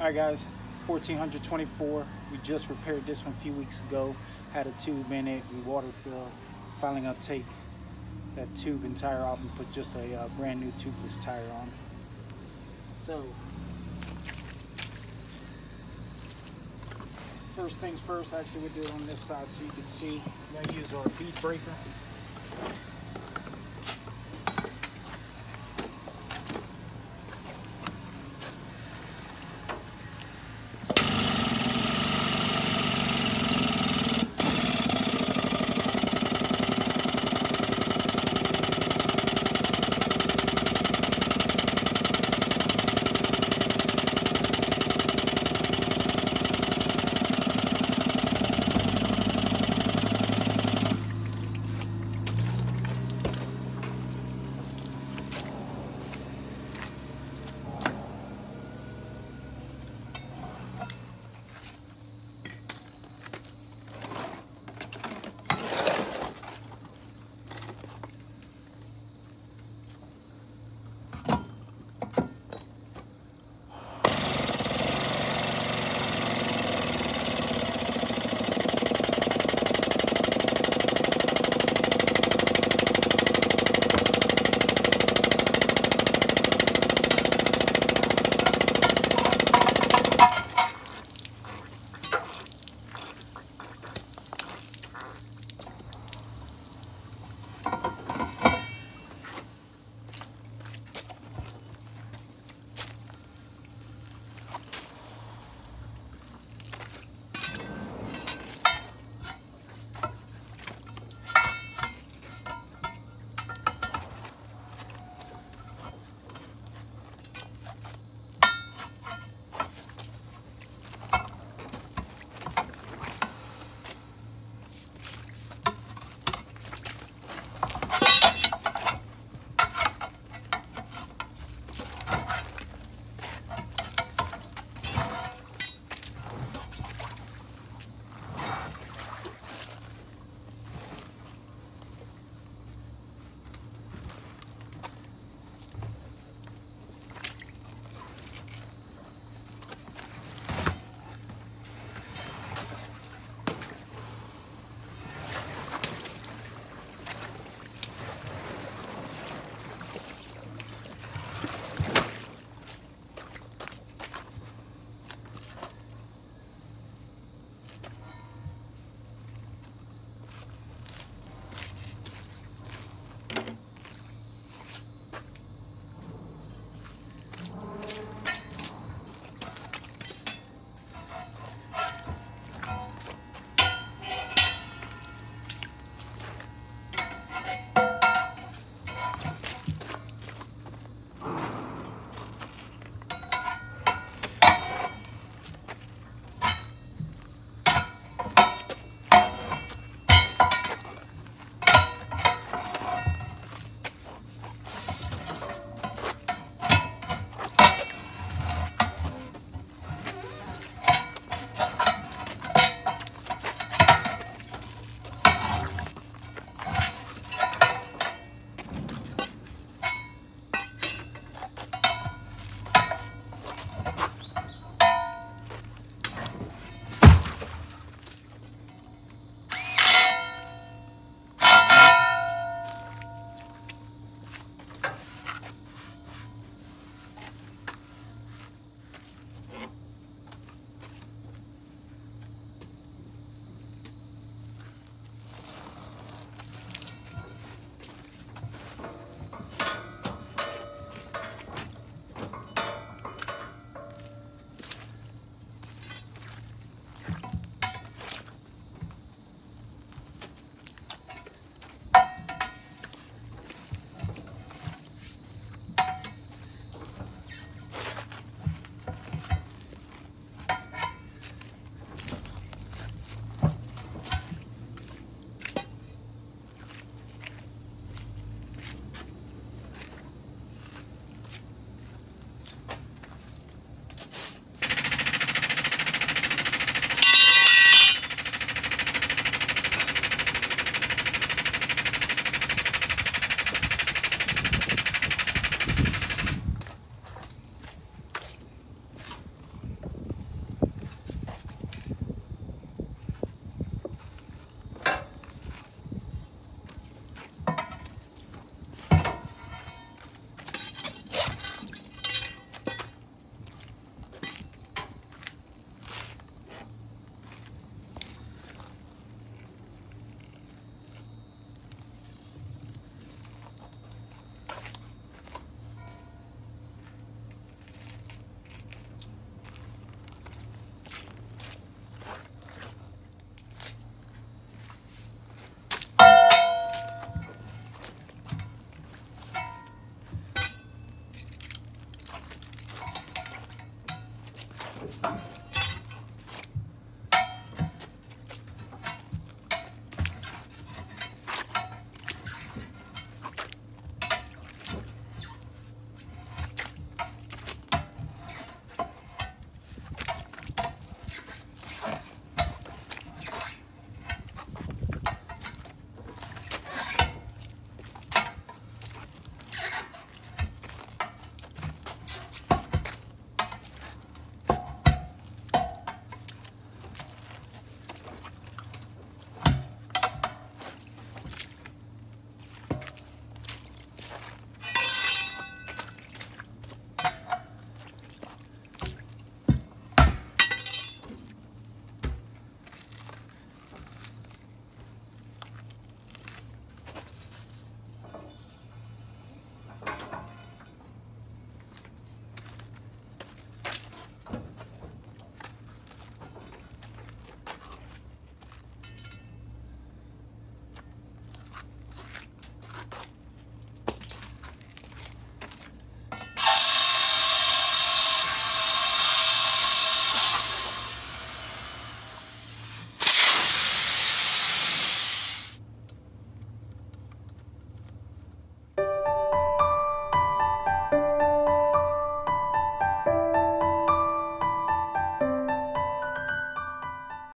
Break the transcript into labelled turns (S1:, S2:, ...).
S1: All right, guys, 1424. We just repaired this one a few weeks ago. Had a tube in it, we water filled. Finally gonna take that tube and tire off and put just a uh, brand new tubeless tire on. So, first things first, actually we do it on this side so you can see. We're gonna use our bead breaker.